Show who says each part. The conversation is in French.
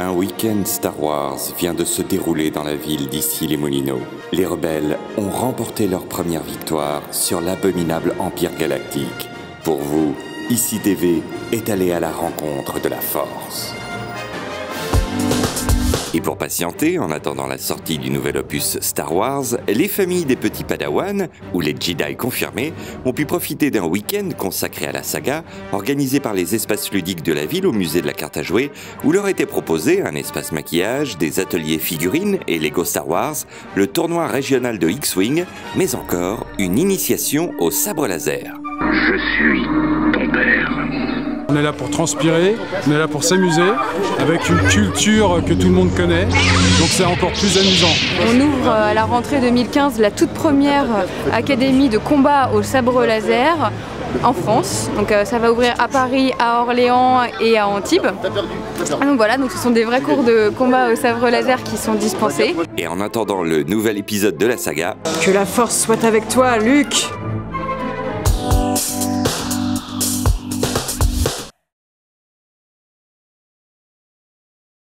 Speaker 1: Un week-end Star Wars vient de se dérouler dans la ville d'ici les Moulineaux. Les rebelles ont remporté leur première victoire sur l'abominable Empire galactique. Pour vous, ici TV est allé à la rencontre de la Force. Pour patienter, en attendant la sortie du nouvel opus Star Wars, les familles des petits Padawan, ou les Jedi confirmés, ont pu profiter d'un week-end consacré à la saga, organisé par les espaces ludiques de la ville au musée de la carte à jouer, où leur était proposé un espace maquillage, des ateliers figurines et Lego Star Wars, le tournoi régional de X-Wing, mais encore une initiation au sabre laser.
Speaker 2: Je suis ton.
Speaker 3: On est là pour transpirer, on est là pour s'amuser, avec une culture que tout le monde connaît, donc c'est encore plus amusant.
Speaker 4: On ouvre euh, à la rentrée 2015 la toute première académie de combat au sabre laser en France. Donc euh, ça va ouvrir à Paris, à Orléans et à Antibes. Donc voilà, donc ce sont des vrais cours de combat au sabre laser qui sont dispensés.
Speaker 1: Et en attendant le nouvel épisode de la saga,
Speaker 5: Que la force soit avec toi, Luc